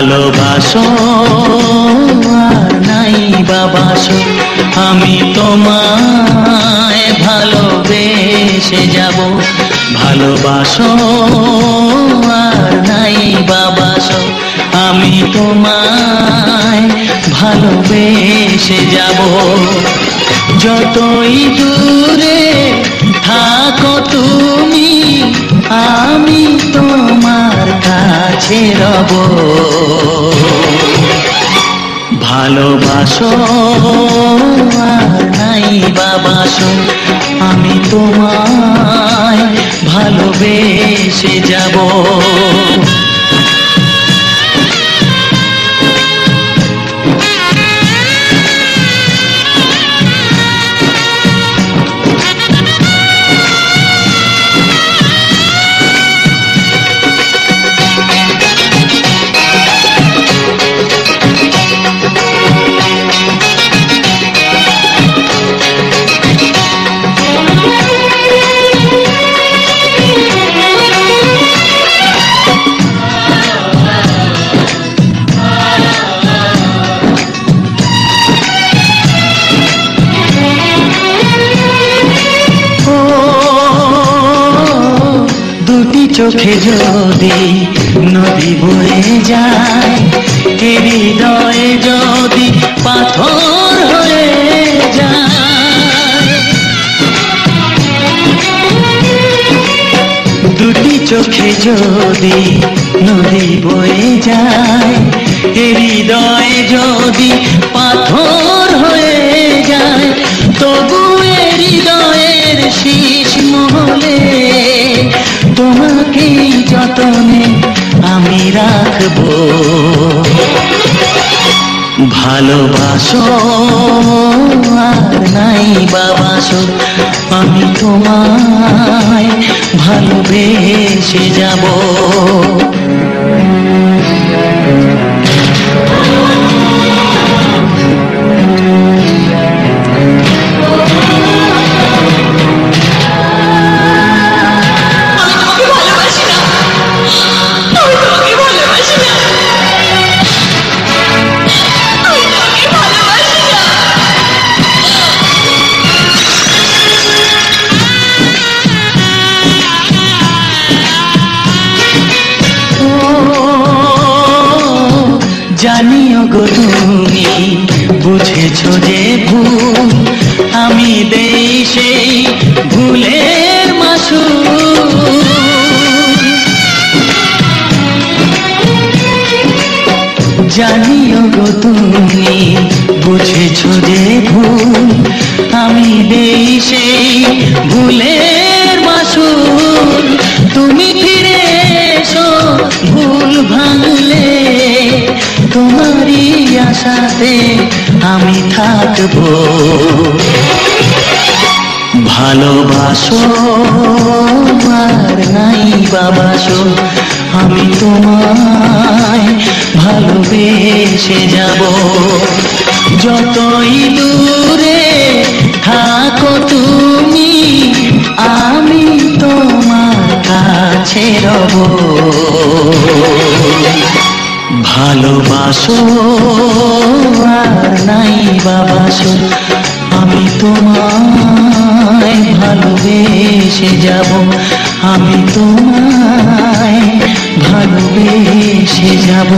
ভালোবাসো নাই বাবাসো আমি তোমায় ভালোবেসে যাব। ভালোবাসো, আর নাই বাবাসো আমি তোমায় ভালোবেসে যাব। যতই দূরে থাকো তুমি, আমি তোমার কাছে ভালোবাসো নাই বাবাসো আমি তোমায় ভালোবেসে যাব। দুটি চোখে যদি নদী বয়ে যায় হৃদয়ে যদি পাথর হয়ে যায়? দুটি চোখে যদি নদী বয়ে যায় হৃদয়ে যদি পাথর হয়ে যতনে আমি রাখব। ভালোবাসো আর নাই বাবাসো আমি তোমায় ভালোবেসে যাব। জানিও গো তুমি, বুঝেছ যে ভুল। আমি দেই সেই ভুলের মাসু জানিও গো তুমি, বুঝেছ যে ভুল। আশাতে আমি থাকব। ভালোবাসো আর নাই বাবাসো আমি তোমায় ভালোবেসে যাব। যতই দূরে থাকো তুমি ভালোবাসো আর নাই বাবাসো আমি তোমায় ভালোবেসে যাব। আমি তোমায় ভালোবেসে যাব।